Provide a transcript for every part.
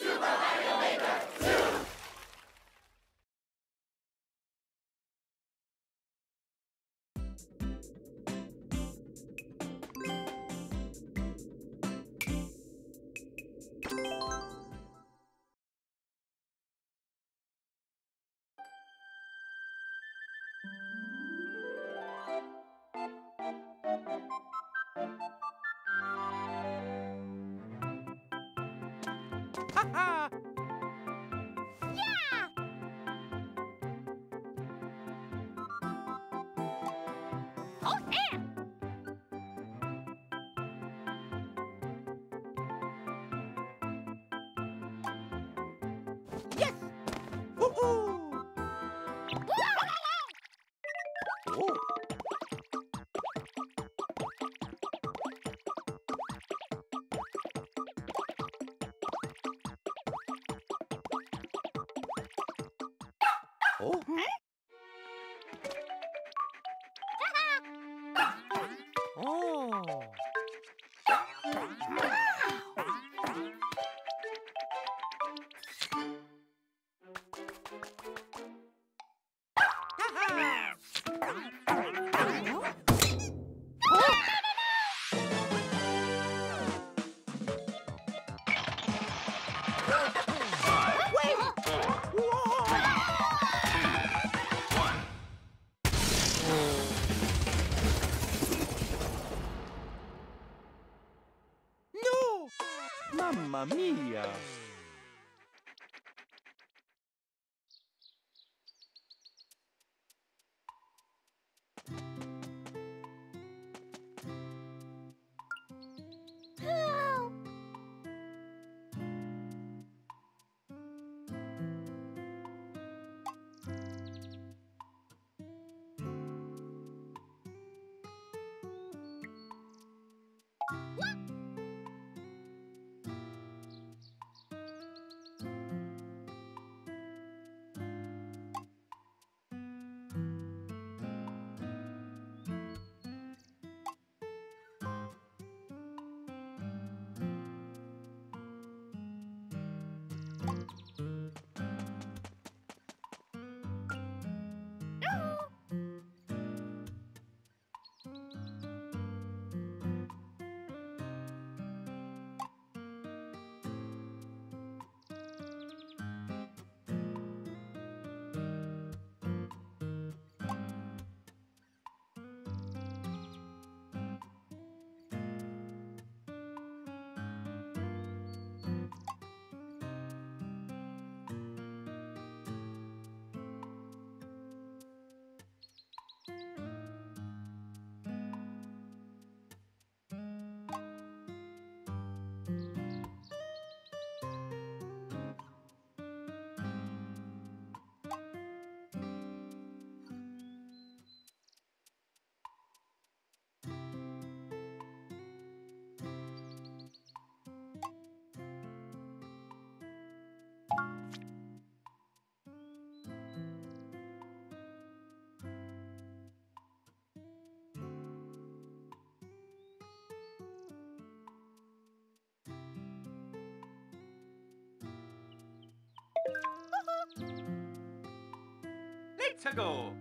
Super Oh? Huh? Mamma Go!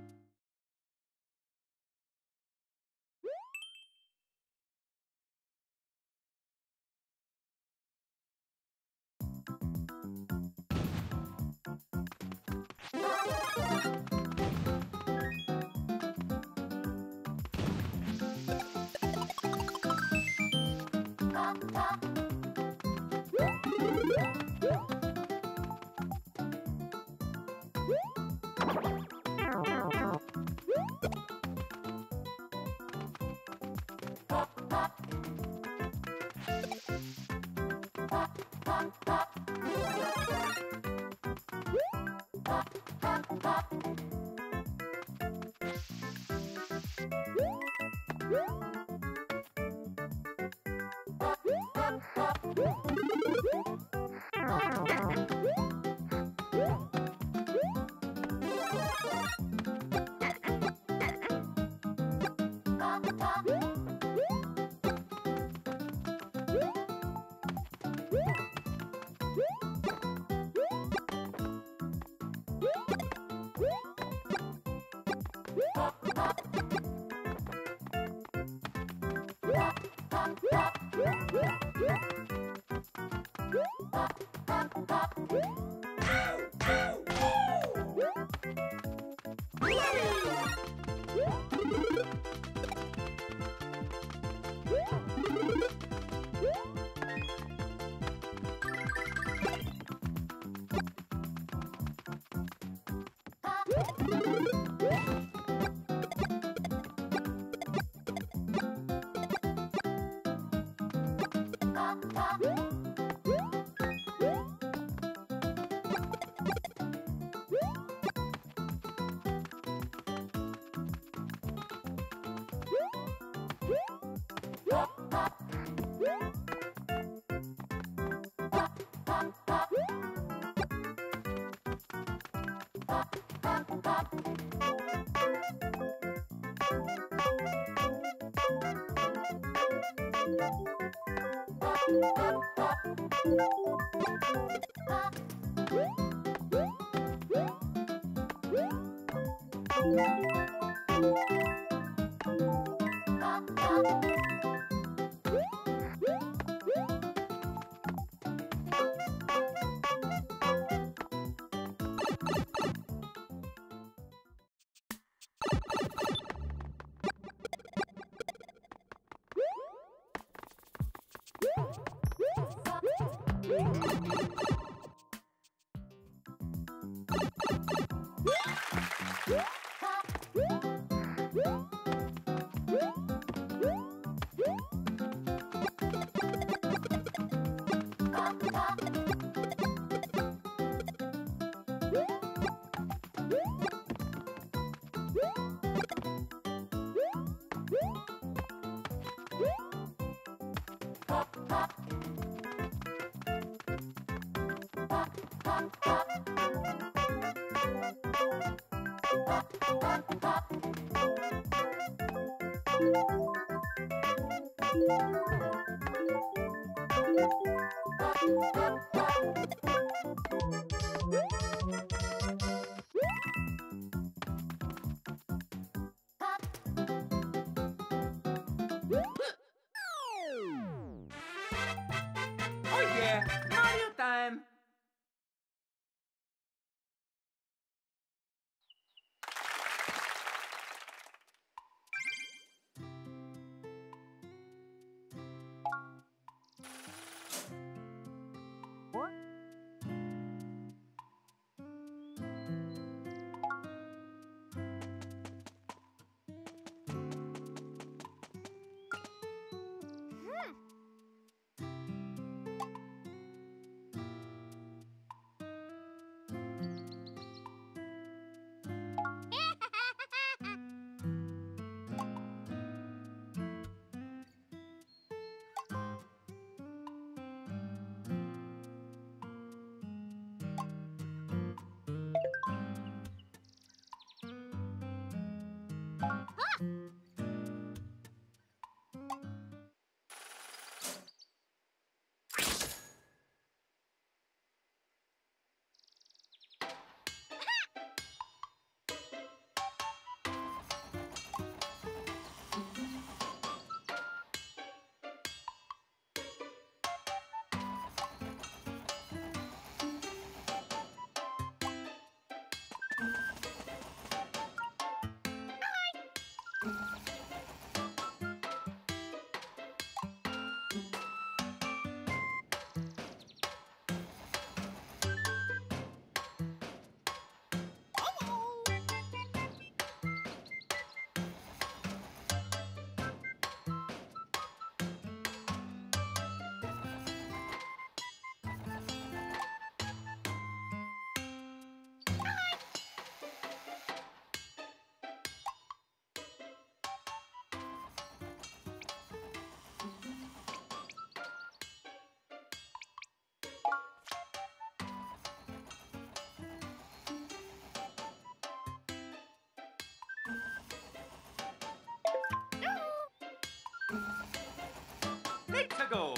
Oh Let's go!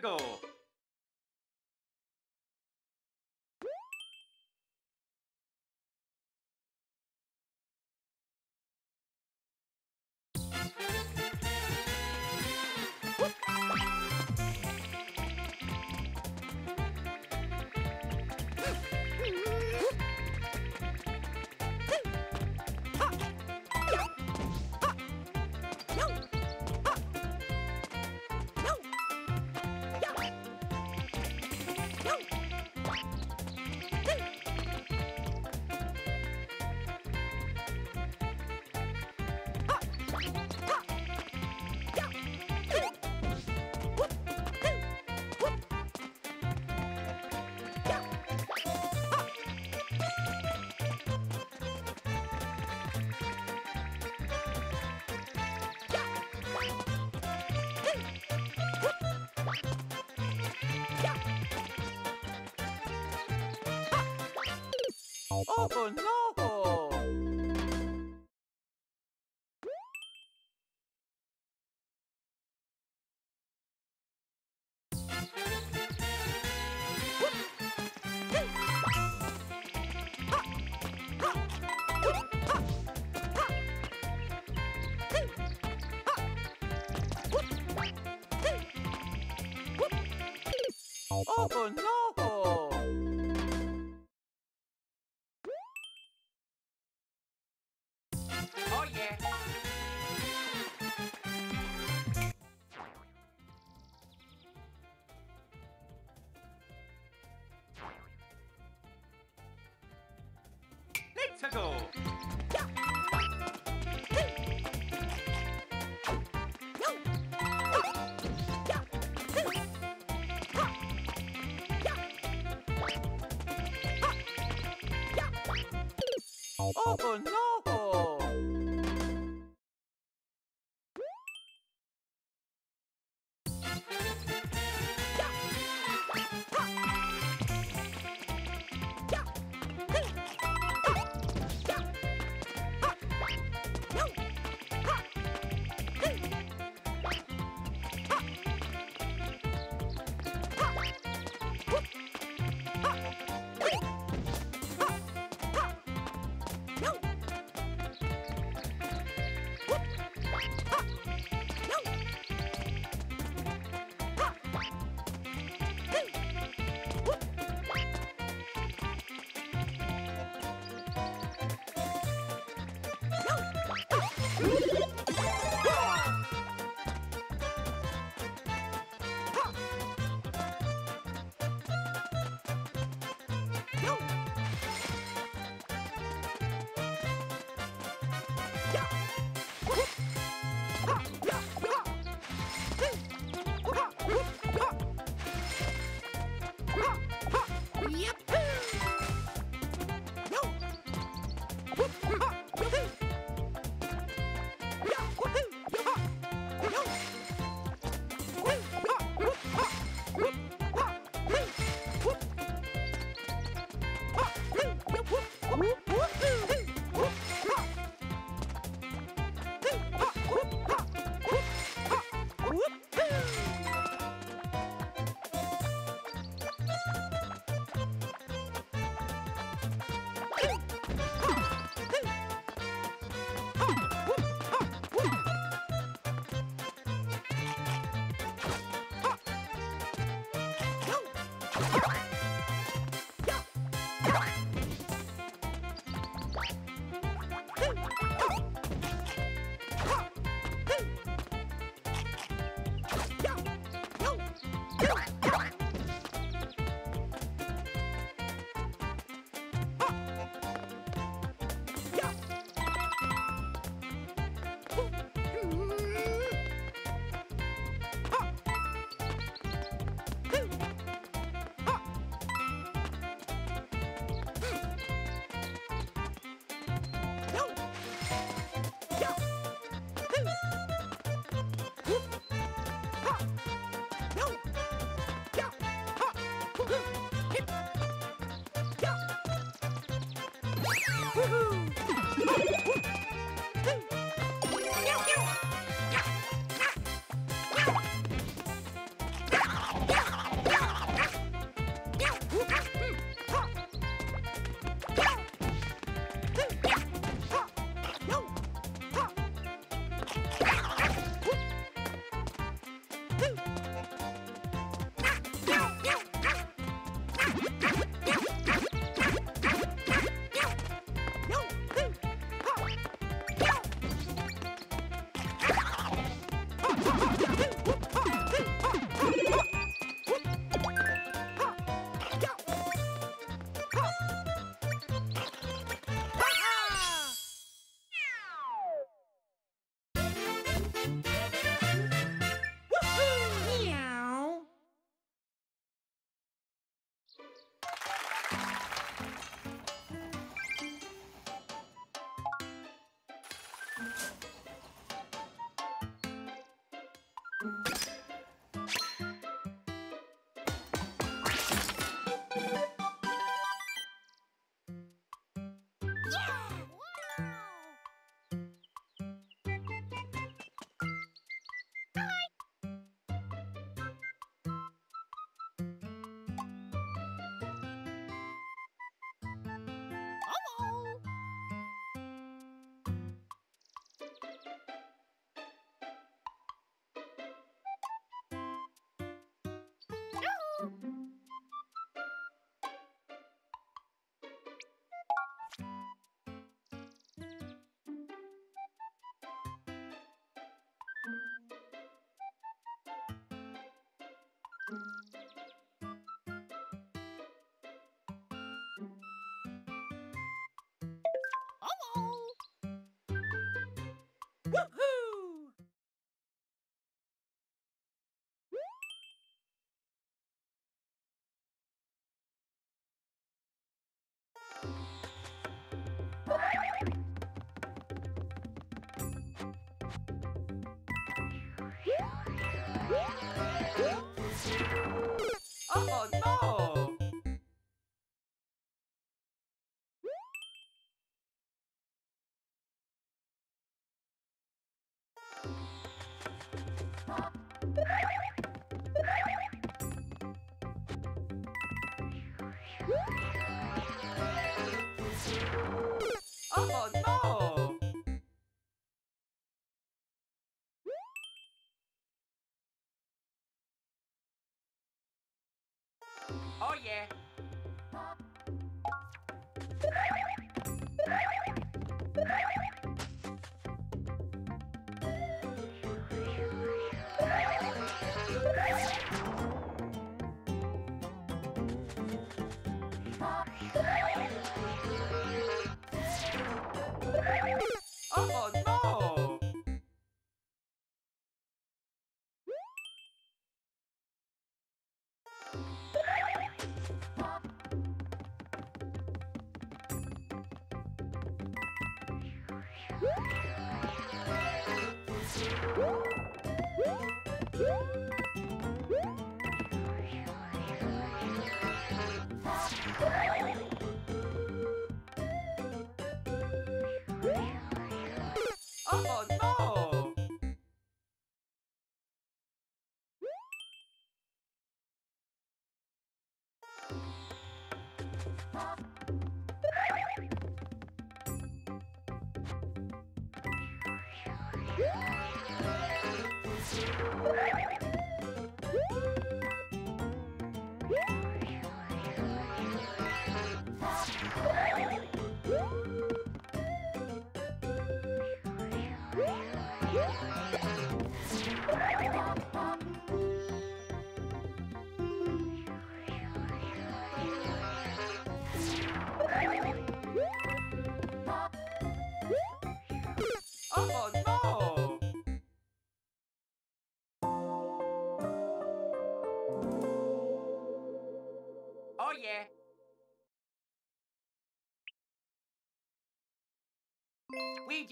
Let's Oh no! Oh no! Oh!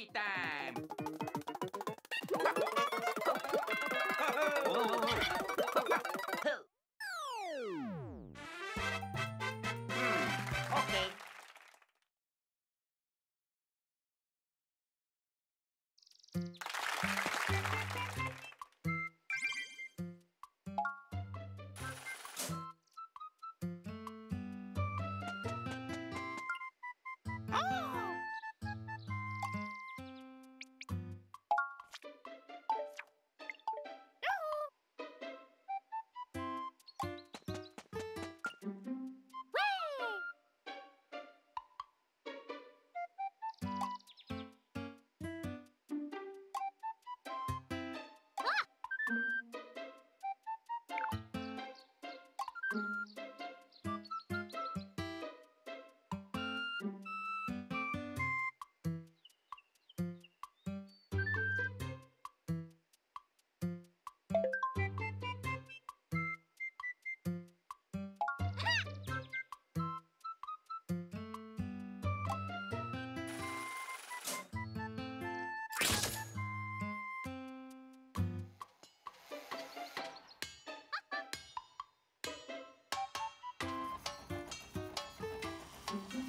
Time! 감사합니다.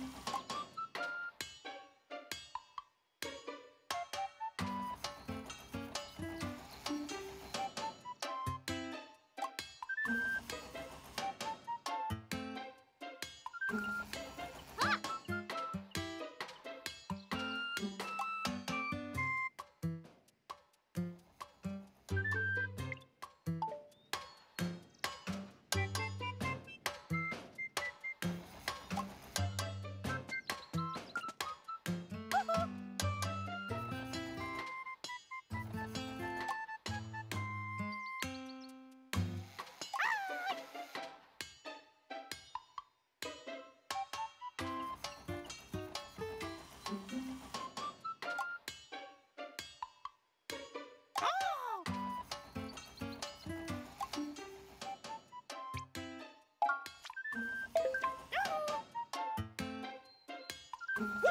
Yeah.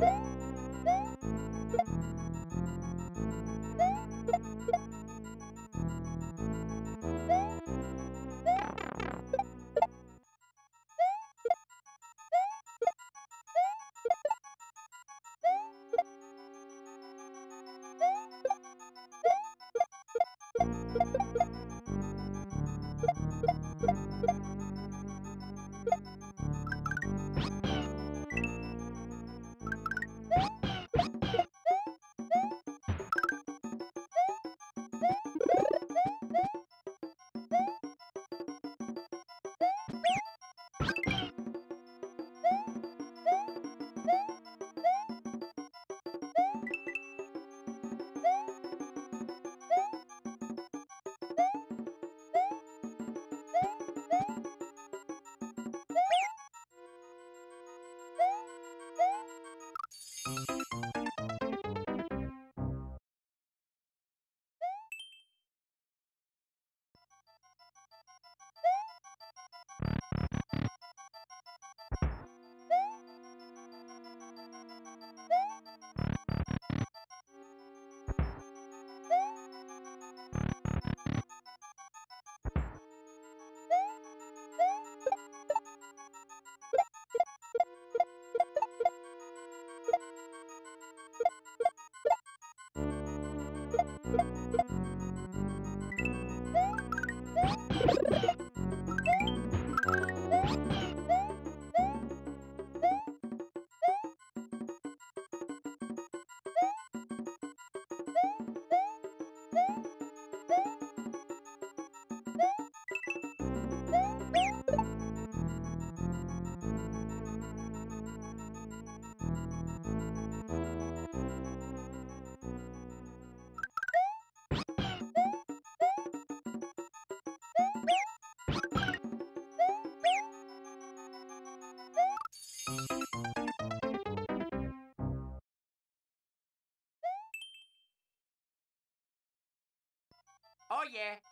you yeah.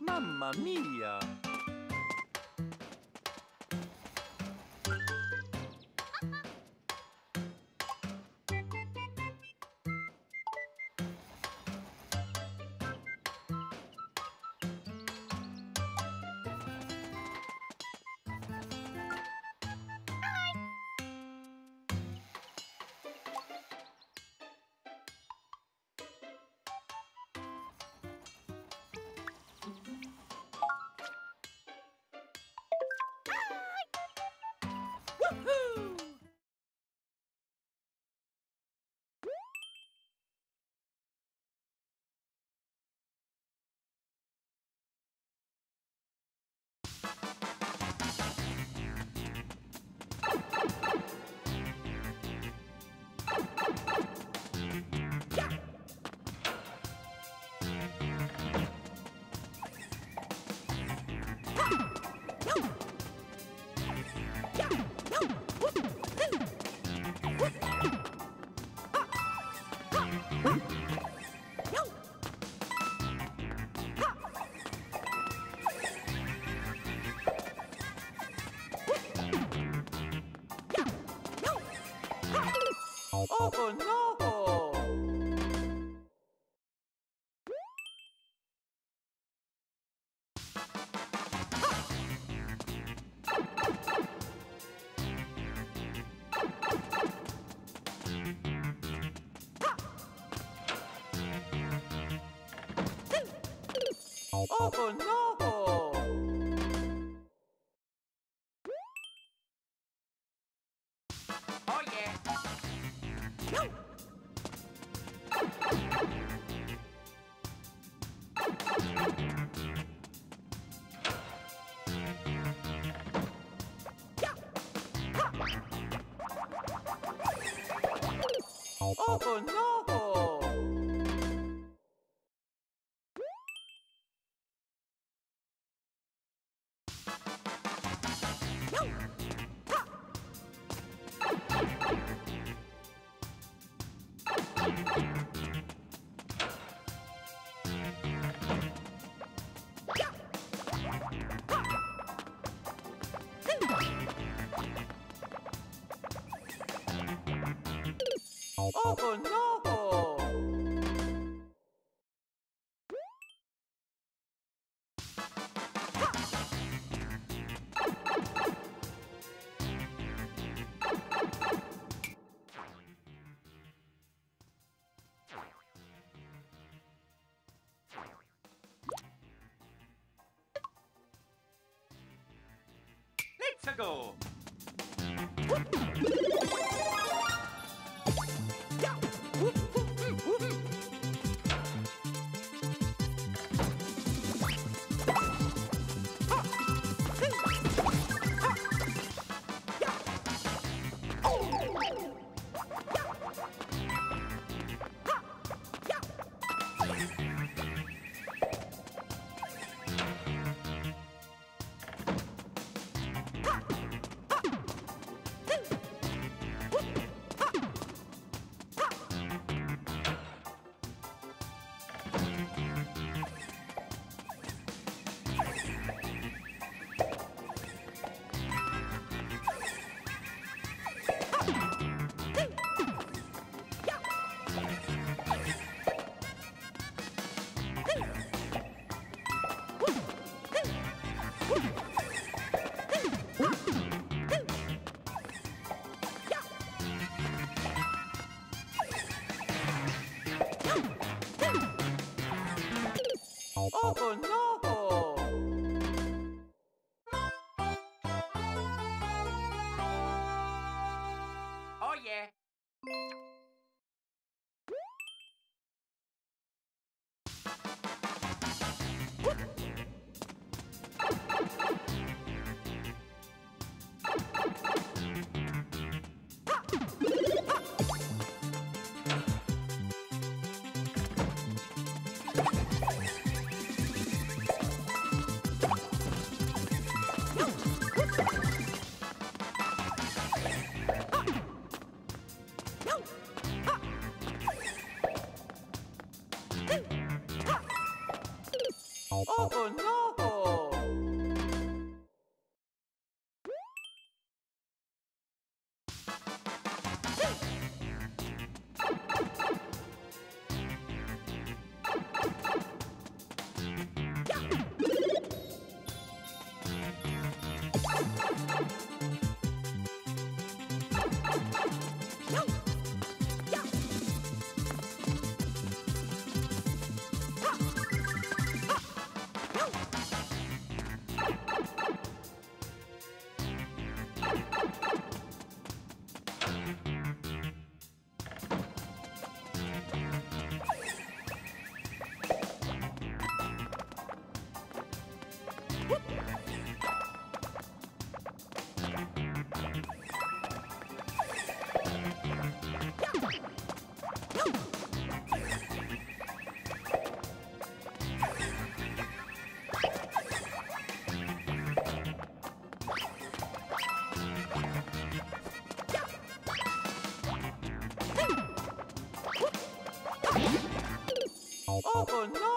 Mamma mia! No! Let's go. Oh no!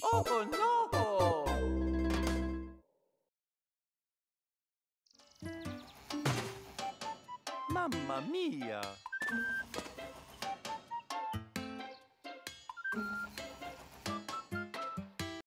Oh no!